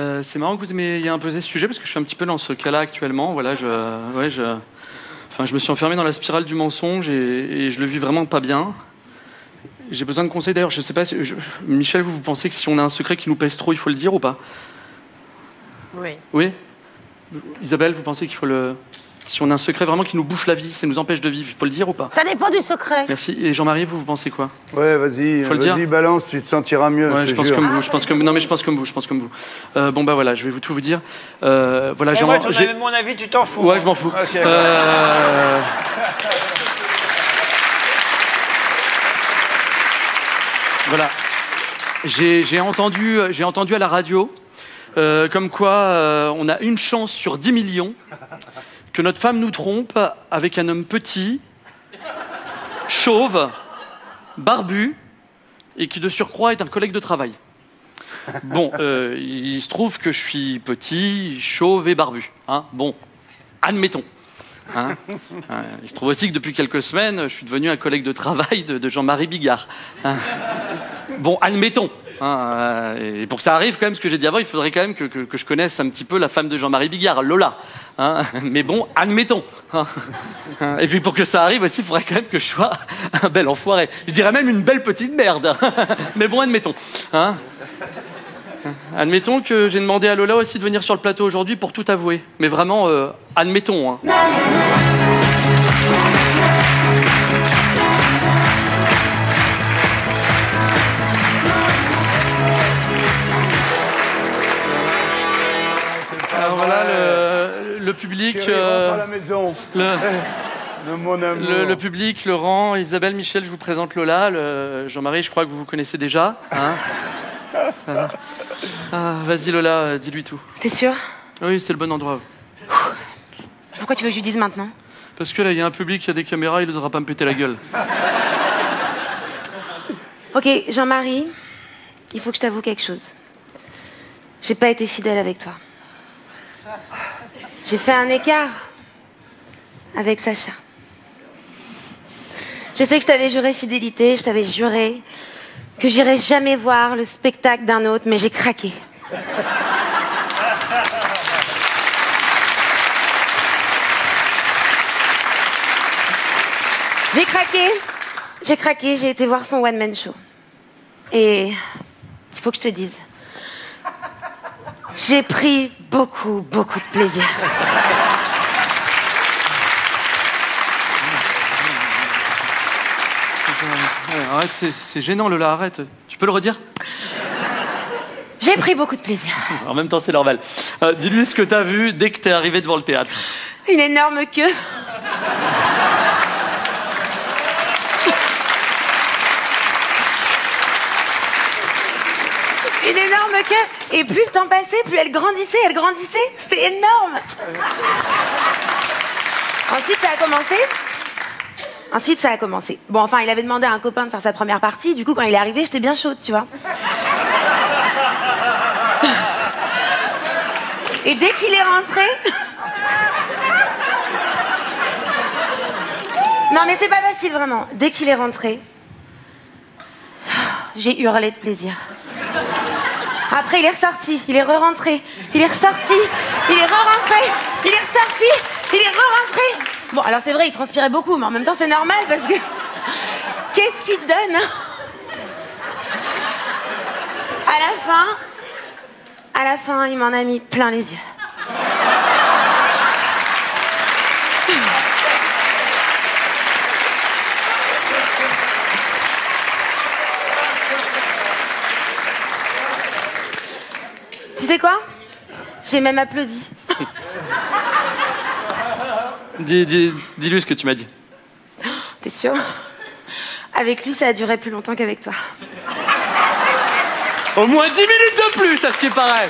Euh, c'est marrant que vous ayez imposé ce sujet parce que je suis un petit peu dans ce cas-là actuellement. Voilà, je, ouais, je, enfin, je me suis enfermé dans la spirale du mensonge et, et je le vis vraiment pas bien. J'ai besoin de conseils d'ailleurs. Je sais pas, si, je- Michel, vous, vous pensez que si on a un secret qui nous pèse trop, il faut le dire ou pas? Oui. Oui? Isabelle, vous pensez qu'il faut le. Si on a un secret vraiment qui nous bouche la vie, ça nous empêche de vivre, il faut le dire ou pas? Ça dépend du secret. Merci. Et Jean-Marie, vous, vous pensez quoi? Ouais, vas-y, Faut le vas-y, dire balance, tu te sentiras mieux. Ouais, je pense jure. comme vous. Je pense comme non, mais je pense comme vous. Je pense comme vous. Euh, bon bah voilà, je vais vous tout vous dire. Euh, voilà, j'ai. moi, ton j'ai- avis, mon avis, tu t'en fous. Ouais, je m'en fous. Ok. Euh, Voilà. J'ai j'ai entendu, j'ai entendu à la radio euh, comme quoi euh, on a une chance sur 10 millions que notre femme nous trompe avec un homme petit, chauve, barbu et qui de surcroît est un collègue de travail. Bon, euh, il se trouve que je suis petit, chauve et barbu. Hein bon, admettons. Hein Euh, il se trouve aussi que depuis quelques semaines, je suis devenu un collègue de travail de, Jean-Marie Bigard. Hein bon, admettons. Hein, euh, et pour que ça arrive, quand même, ce que j'ai dit avant, il faudrait quand même que, je connaisse un petit peu la femme de Jean-Marie Bigard, Lola. Hein Mais bon, admettons. Hein Et puis pour que ça arrive aussi, il faudrait quand même que je sois un bel enfoiré. Je dirais même une belle petite merde. Mais bon, admettons. Admettons que j'ai demandé à Lola aussi de venir sur le plateau aujourd'hui pour tout avouer. Mais vraiment, euh, admettons. Public. Chérie, euh, rentre à la maison. le, De mon amour. le- le public, Laurent, Isabelle, Michel, je vous présente Lola. Le- Jean-Marie, je crois que vous vous connaissez déjà. hein. Ah. Ah, Vas-y Lola, euh, dis-lui tout. T'es sûr? Oui, c'est le bon endroit. Pourquoi tu veux que je lui dise maintenant? Parce que là, il y a un public, il y a des caméras, il n'osera pas me péter la gueule. Ok, Jean-Marie, il faut que je t'avoue quelque chose. J'ai pas été fidèle avec toi. J'ai fait un écart avec Sacha. Je sais que je t'avais juré fidélité, je t'avais juré que j'irais jamais voir le spectacle d'un autre, mais j'ai craqué. J'ai craqué, j'ai craqué, j'ai été voir son one-man show. Et il faut que je te dise, j'ai pris beaucoup, beaucoup de plaisir. Arrête, c'est- c'est gênant Lola, arrête. Tu peux le redire? J'ai pris beaucoup de plaisir. En même temps, c'est normal. Euh, Dis-lui ce que t'as vu dès que t'es arrivé devant le théâtre. Une énorme queue. Une énorme queue. Et plus le temps passait, plus elle grandissait, elle grandissait. C'était énorme. Ensuite, ça a commencé. Ensuite, ça a commencé. Bon, enfin, il avait demandé à un copain de faire sa première partie. Du coup, quand il est arrivé, j'étais bien chaude, tu vois. Et dès qu'il est rentré. Non, mais c'est pas facile, vraiment. Dès qu'il est rentré, j'ai hurlé de plaisir. Après, il est ressorti, il est re-rentré, il est ressorti, il est re-rentré, il est ressorti, il est re-rentré. Bon, alors c'est vrai, il transpirait beaucoup, mais en même temps, c'est normal parce que. Qu'est-ce qu'il te donne hein? À la fin, à la fin, il m'en a mis plein les yeux. Sais quoi? J'ai même applaudi. Dis, dis, dis-lui ce que tu m'as dit. T'es sûr? Avec lui, ça a duré plus longtemps qu'avec toi. Au moins 10 minutes de plus, à ce qui paraît.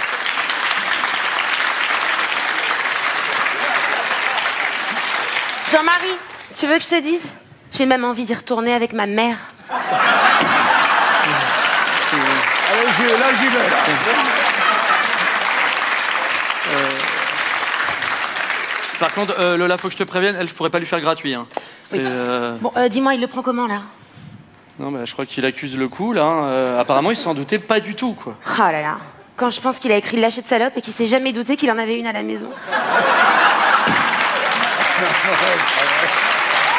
Jean-Marie, tu veux que je te dise? J'ai même envie d'y retourner avec ma mère. Allez, j'y- là, j'y vais. là. Par contre, euh, Lola, faut que je te prévienne, elle, je pourrais pas lui faire gratuit. hein. C'est, euh, Bon, euh, dis-moi, il le prend comment là? Non, mais je crois qu'il accuse le coup, là. hein. Euh, apparemment, il s'en doutait pas du tout, quoi. Oh là là. Quand je pense qu'il a écrit le lâcher de salope et qu'il s'est jamais douté qu'il en avait une à la maison.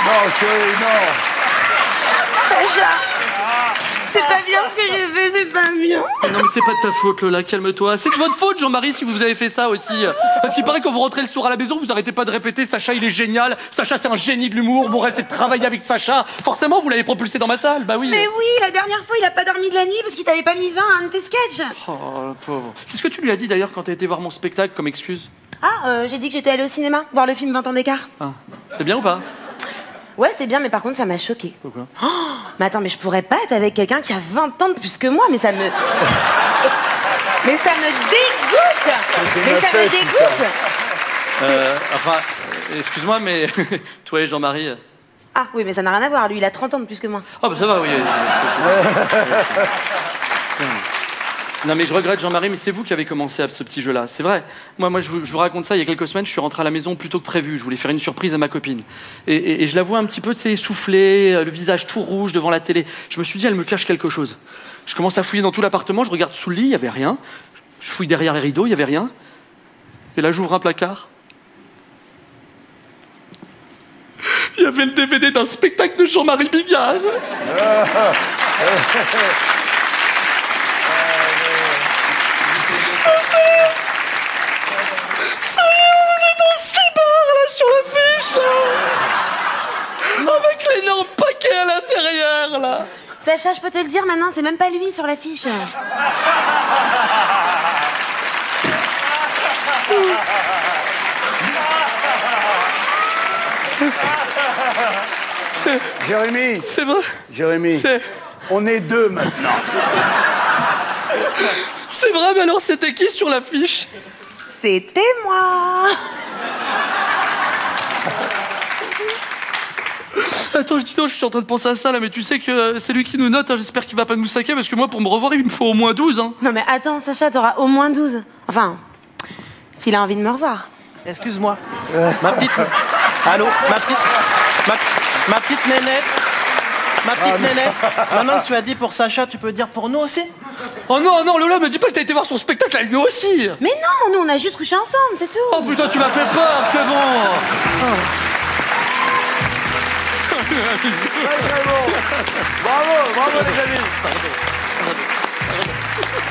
Non, chérie, non. Sacha C'est pas bien ce que j'ai fait, c'est pas bien. Non mais c'est pas de ta faute Lola, calme-toi. C'est de votre faute Jean-Marie si vous avez fait ça aussi. Parce qu'il paraît quand vous rentrez le soir à la maison, vous arrêtez pas de répéter Sacha il est génial, Sacha c'est un génie de l'humour, mon rêve c'est de travailler avec Sacha. Forcément vous l'avez propulsé dans ma salle, bah oui. Mais oui, la dernière fois, il a pas dormi de la nuit parce qu'il t'avait pas mis 20 à un de tes sketchs. Oh le pauvre. Qu'est-ce que tu lui as dit d'ailleurs quand t'as été voir mon spectacle comme excuse? Ah, euh, j'ai dit que j'étais allée au cinéma, voir le film 20 ans d'écart. Ah, C'était bien ou pas? Ouais, c'était bien, mais par contre, ça m'a choqué. Pourquoi? Mais attends, mais je pourrais pas être avec quelqu'un qui a 20 ans de plus que moi, mais ça me. mais ça me dégoûte Mais ma ça me dégoûte euh, Enfin, euh, excuse-moi mais toi et Jean-Marie... euh, Ah oui, mais ça n'a rien à voir, lui, il a 30 ans de plus que moi. Ah bah ça va, oui. Non mais je regrette Jean-Marie, mais c'est vous qui avez commencé à ce petit jeu-là, c'est vrai. Moi, moi je, vous, raconte ça, il y a quelques semaines, je suis rentré à la maison plus tôt que prévu, je voulais faire une surprise à ma copine. Et, je la vois un petit peu, tu sais, essoufflée, euh, le visage tout rouge devant la télé. Je me suis dit, elle me cache quelque chose. Je commence à fouiller dans tout l'appartement, je regarde sous le lit, il y avait rien. Je fouille derrière les rideaux, il y avait rien. Et là, j'ouvre un placard. Il y avait le DVD d'un spectacle de Jean-Marie Bigard. Sacha, je peux te le dire maintenant, c'est même pas lui sur l'affiche. Jérémy, C'est vrai. Jérémy, C'est on est deux maintenant. c'est vrai, mais alors c'était qui sur l'affiche? C'était moi Attends, je dis non, je suis en train de penser à ça là, mais tu sais que euh, c'est lui qui nous note, hein, j'espère qu'il va pas nous saquer parce que moi pour me revoir il me faut au moins 12 hein. Non mais attends, Sacha, t'auras au moins 12. Enfin, s'il a envie de me revoir. Excuse-moi. Ma petite. Allô Ma petite. Ma, ma petite nénette. Ma petite nénette. Maintenant que tu as dit pour Sacha, tu peux dire pour nous aussi? Oh non, non, Lola, me dis pas que t'as été voir son spectacle à lui aussi Mais non, nous on a juste couché ensemble, c'est tout. Oh putain, tu m'as fait peur, c'est bon Très très bon. Bravo, bravo les amis.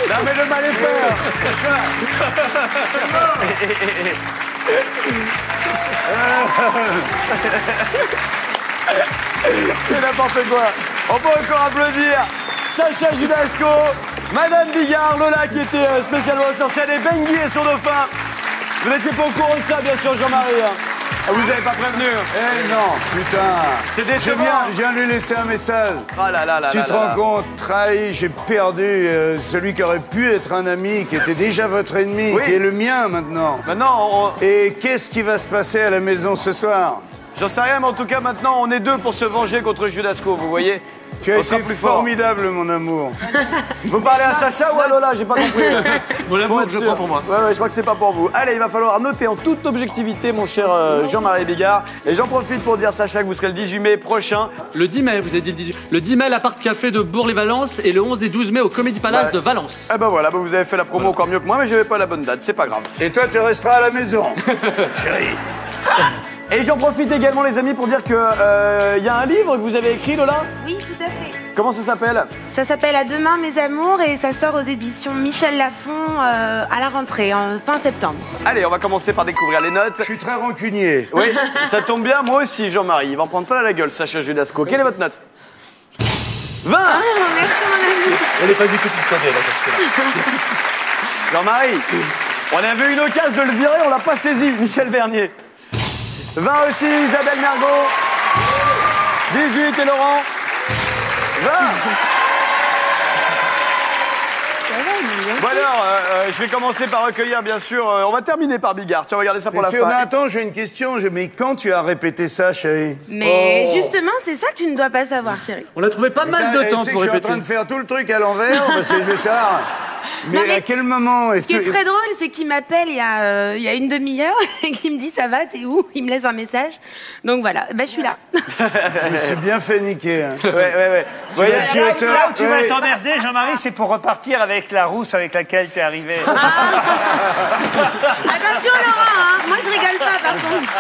Non mais le mal est fait. C'est n'importe quoi. On peut encore applaudir Sacha Judasco, Madame Bigard, Lola qui était euh, spécialement sur scène et Benguy et son dauphin. Vous n'étiez pas au courant de ça, bien sûr, Jean-Marie. Hein. Ah, Vous n'avez pas prévenu. Eh non, putain. C'est Je décevant. viens, je viens de lui laisser un message. Ah là là là Tu là te là rends là. compte, trahi, j'ai perdu euh, celui qui aurait pu être un ami, qui était déjà votre ennemi, Oui. qui est le mien maintenant. Maintenant, on- Et qu'est-ce qui va se passer à la maison ce soir? J'en sais rien, mais en tout cas, maintenant, on est deux pour se venger contre Judasco, vous voyez Tu as été plus fort. formidable, mon amour. Vous parlez à Sacha ou à Lola? J'ai pas compris. Mon amour, je sûr. prends pour moi. Ouais, ouais, je crois que c'est pas pour vous. Allez, il va falloir noter en toute objectivité, mon cher euh, Jean-Marie Bigard. Et j'en profite pour dire, Sacha, que vous serez le 18 mai prochain. Le 10 mai, vous avez dit le 18. Le 10 mai, l'appart café de Bourg-les-Valence et le 11 et 12 mai au Comédie Palace Ouais. de Valence. Ah bah voilà, bah vous avez fait la promo encore mieux que moi, mais j'avais pas la bonne date, c'est pas grave. Et toi, tu resteras à la maison, chérie. Et j'en profite également, les amis, pour dire que euh, il y a un livre que vous avez écrit, Lola? Oui, tout à fait. Comment ça s'appelle? Ça s'appelle À demain mes amours et ça sort aux éditions Michel Lafon euh, à la rentrée, en fin septembre. Allez, on va commencer par découvrir les notes. Je suis très rancunier. Oui, ça tombe bien, moi aussi, Jean-Marie. Il va en prendre pas la gueule, Sacha Judasco. Quelle est votre note? 20 Ah, merci mon ami. Elle est pas du tout custodienne, là, Jean-Marie, on avait une occasion de le virer, on l'a pas saisi, Michel Bernier. 20 aussi, Isabelle Mergot. 18 et Laurent. 20 Bon alors, euh, euh, je vais commencer par recueillir, bien sûr. euh, on va terminer par Bigard. Tiens, regardez ça pour la Monsieur, mais fin. attends, j'ai une question. Je- Mais quand tu as répété ça, chérie Mais Oh. justement, c'est ça que tu ne dois pas savoir, chérie. On l'a trouvé pas mal de temps tu sais pour que je suis en répéter. train de faire tout le truc à l'envers parce que je vais savoir. Mais Non, mais à quel moment Ce qui est très drôle, c'est qu'il m'appelle il y a, euh, il y a une demi-heure et qu'il me dit ça va, t'es où? Il me laisse un message. Donc voilà, ben, je suis là. Je me suis bien fait niquer. hein. Ouais, ouais, ouais. Voyez, Là où tu vas Ouais. t'emmerder, Jean-Marie, c'est pour repartir avec la rousse avec laquelle t'es arrivé. Attention Laurent, hein. moi je rigole pas par contre.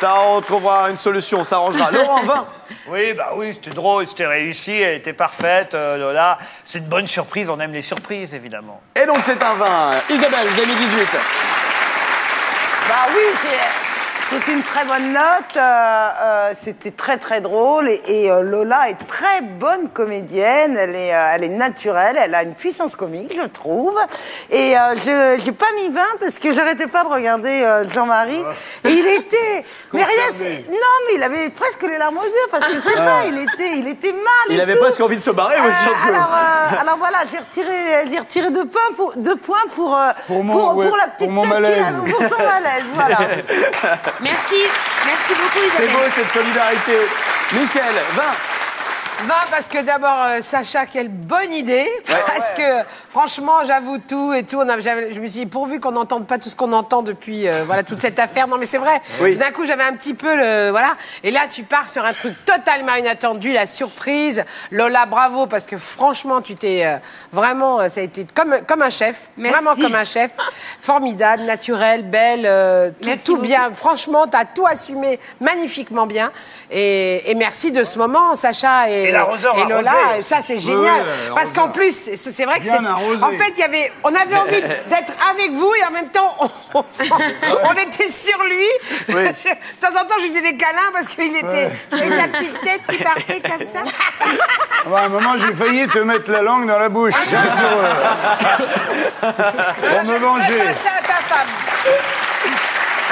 Ça, on trouvera une solution, on s'arrangera. Laurent, 20. Oui, bah oui, c'était drôle, c'était réussi, elle était parfaite, euh, Lola. C'est une bonne surprise, on aime les surprises, évidemment. Et donc, c'est un 20. Isabelle, vous avez mis 18. Bah oui, c'est- c'est une très bonne note. euh, euh, C'était très très drôle et, et, euh, Lola est très bonne comédienne. Elle est, euh, elle est naturelle. Elle a une puissance comique, je trouve. Et euh, je j'ai pas mis 20 parce que j'arrêtais pas de regarder euh, Jean-Marie. Et il était, mais rien, non, mais il avait presque les larmes aux yeux. Enfin, je sais pas, il était, il était mal. Il et avait tout. presque envie de se barrer, surtout. alors, euh, alors voilà, j'ai retiré, j'ai retiré deux points pour, deux points pour, euh, Pour mon- pour, ouais, pour la pour petite mon qu'il malaise. a, pour son malaise, voilà. Merci, merci beaucoup C'est Isabelle. beau, cette solidarité. Michel, 20. 20 parce que d'abord, euh, Sacha, quelle bonne idée. Parce que franchement, j'avoue tout et tout. On a- je me suis dit, pourvu qu'on n'entende pas tout ce qu'on entend depuis euh, voilà, toute cette affaire. Non, mais c'est vrai. Oui. D'un coup, j'avais un petit peu le. Voilà. Et là, tu pars sur un truc totalement inattendu, la surprise. Lola, bravo, parce que franchement, tu t'es euh, vraiment. Ça a été comme, comme un chef. Merci. Vraiment comme un chef. Formidable, naturel, belle, euh, tout, Merci tout bien. Franchement, tu as tout assumé magnifiquement bien. Et, et merci de ce moment, Sacha et, Et l'arroseur et Lola. ça, c'est génial. oui, Parce qu'en plus, c'est vrai que c'est. En fait, il y avait, on avait envie d'être avec vous et en même temps, on, on était sur lui. Oui. De temps en temps, je lui faisais des câlins parce qu'il était. Et sa petite tête qui partait comme ça. Ah bah, à un moment, j'ai failli te mettre la langue dans la bouche. pour, euh, pour me venger. Fais pas ça à ta femme.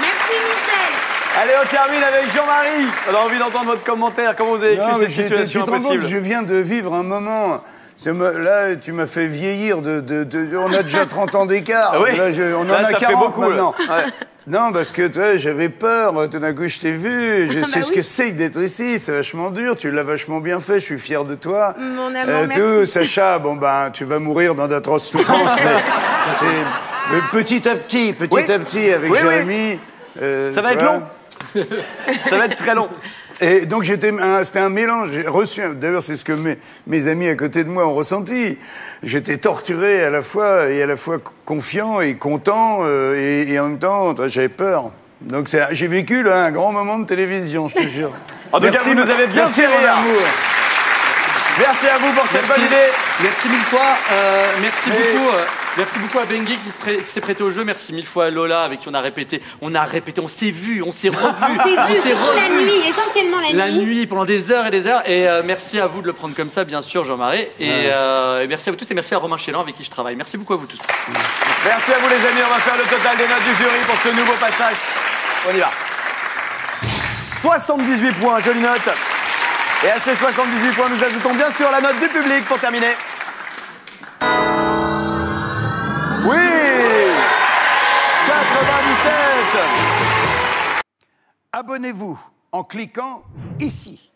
Merci Michel. Allez, on termine avec Jean-Marie. On a envie d'entendre votre commentaire. Comment vous avez vécu cette situation impossible Je viens de vivre un moment. Là, tu m'as fait vieillir. De, de- de- on a déjà 30 ans d'écart. Ah oui Là, je- on en a ça fait 40 beaucoup, maintenant. Ouais. Non, parce que toi, j'avais peur. Tout d'un coup, je t'ai vu. Je Bah sais ce oui. que c'est que d'être ici. C'est vachement dur. Tu l'as vachement bien fait. Je suis fier de toi. Mon amour, tout, merci. Sacha, bon, ben, tu vas mourir dans d'atroces souffrances. mais petit à petit, petit Oui. à petit, avec Oui, oui. Jérémy. euh, Ça va être long. Ça va être très long. Et donc j'étais, un- c'était un mélange. J'ai reçu, d'ailleurs c'est ce que mes, mes amis à côté de moi ont ressenti. J'étais torturé à la fois et à la fois confiant et content euh, et, et en même temps j'avais peur. Donc j'ai vécu là un grand moment de télévision, je te jure. En tout cas, vous nous avez bien rire. amour. Merci à vous pour cette Merci. bonne idée. Merci mille fois. euh, merci Mais- beaucoup. Merci beaucoup à Benguy qui s'est prêté au jeu. Merci mille fois à Lola avec qui on a répété. On a répété, on s'est vu, on s'est revu. On s'est vu surtout la nuit, essentiellement la, La nuit. nuit pendant des heures et des heures. Et euh, merci à vous de le prendre comme ça, bien sûr, Jean-Marie. Et, euh, et merci à vous tous et merci à Romain Chélan avec qui je travaille. Merci beaucoup à vous tous. Merci à vous les amis, on va faire le total des notes du jury pour ce nouveau passage. On y va. 78 points, jolie note. Et à ces 78 points, nous ajoutons bien sûr la note du public pour terminer. Oui 97 Abonnez-vous en cliquant ici.